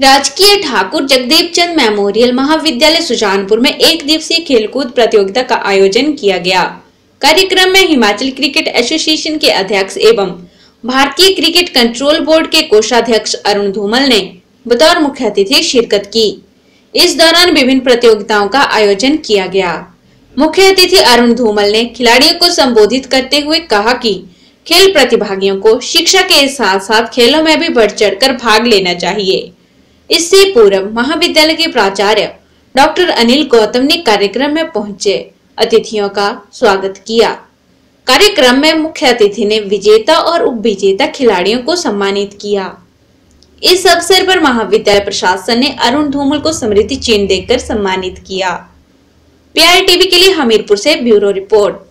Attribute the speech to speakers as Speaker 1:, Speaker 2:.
Speaker 1: राजकीय ठाकुर जगदेव चंद मेमोरियल महाविद्यालय सुजानपुर में एक दिवसीय खेलकूद प्रतियोगिता का आयोजन किया गया। कार्यक्रम में हिमाचल क्रिकेट एसोसिएशन के अध्यक्ष एवं भारतीय क्रिकेट कंट्रोल बोर्ड के कोषाध्यक्ष अरुण धूमल ने बतौर मुख्य अतिथि शिरकत की। इस दौरान विभिन्न प्रतियोगिताओं का आयोजन किया गया। मुख्य अतिथि अरुण धूमल ने खिलाड़ियों को संबोधित करते हुए कहा कि खेल प्रतिभागियों को शिक्षा के साथ साथ खेलों में भी बढ़ चढ़कर भाग लेना चाहिए। इससे पूर्व महाविद्यालय के प्राचार्य डॉक्टर अनिल गौतम ने कार्यक्रम में पहुँचे। अतिथियों का स्वागत किया। कार्यक्रम में मुख्य अतिथि ने विजेता और उप विजेता खिलाड़ियों को सम्मानित किया। इस अवसर पर महाविद्यालय प्रशासन ने अरुण धूमल को स्मृति चिन्ह देकर सम्मानित किया। पीआई टीवी के लिए हमीरपुर से ब्यूरो रिपोर्ट।